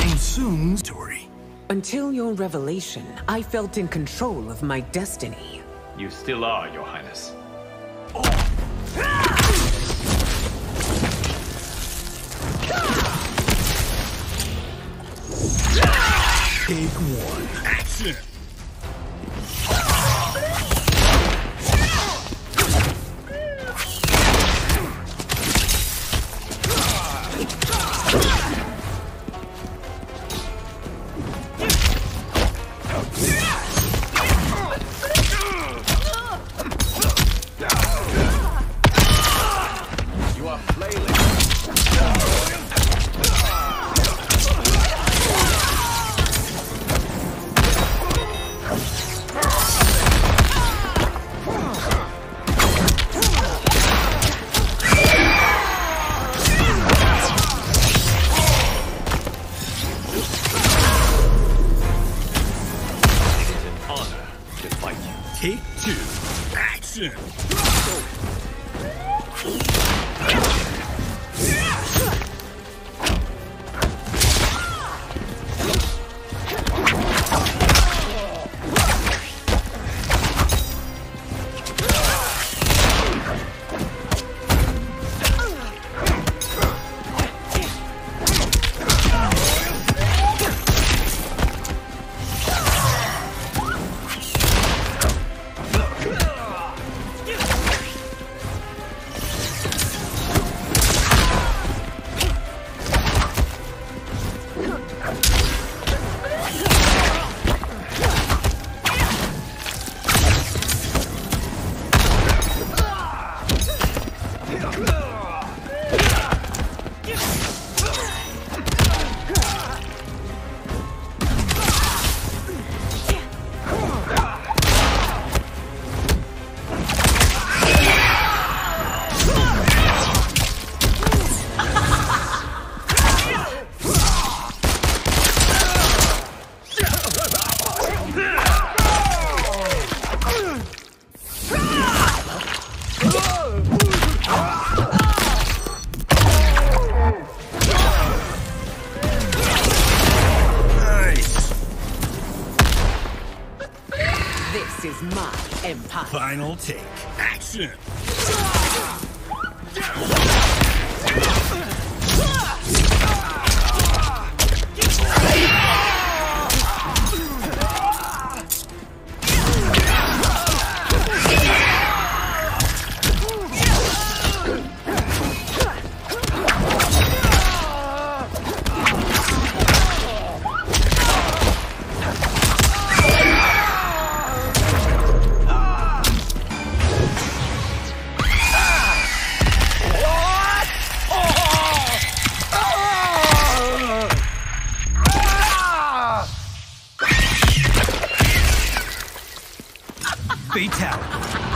And soon, story. Until your revelation, I felt in control of my destiny. You still are, Your Highness. Take one. Action! Take two. Action! This my empire. Final take. Action! Fatality.